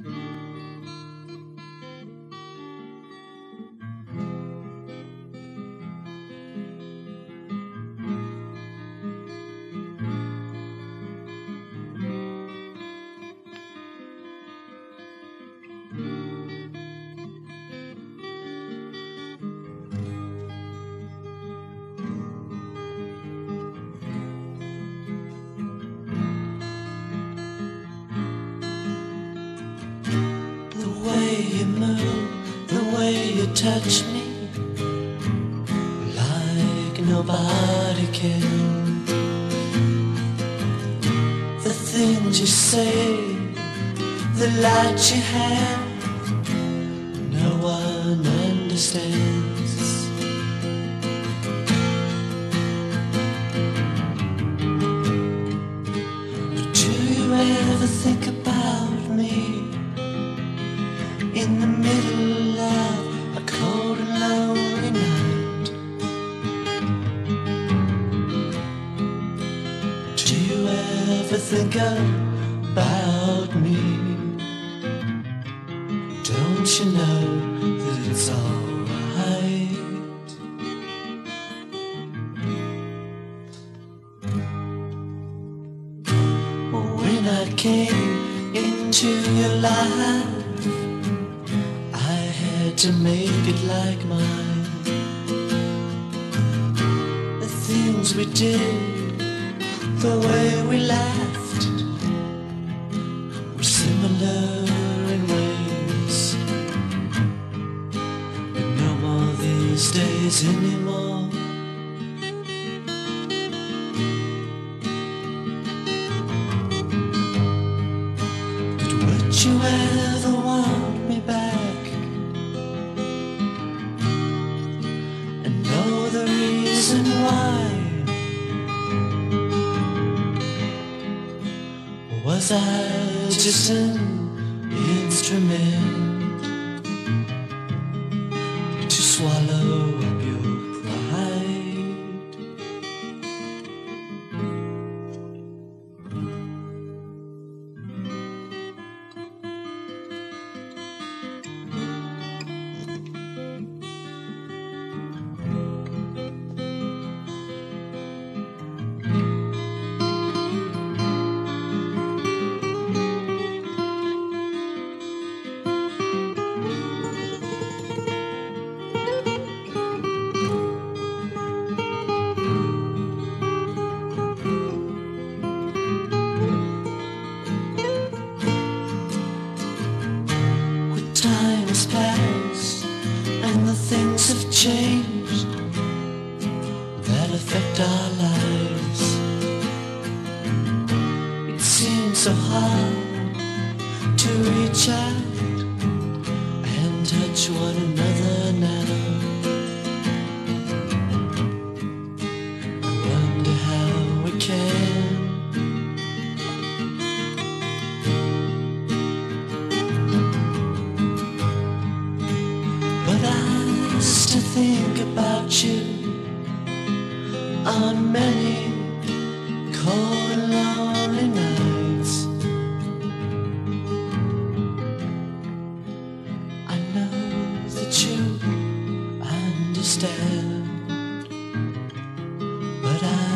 The touch me, like nobody can. The things you say, the light you have, no one understands. But do you ever think about me? in the middle ever think about me? Don't you know that it's alright? When I came into your life I had to make it like mine. The things we did, the way we laughed, were similar in ways. But no more these days anymore. But would you ever want me back? And know the reason why? Was I just an instrument changed that affect our lives. It seems so hard to reach out and touch one another think about you on many cold and lonely nights. I know that you understand, but I.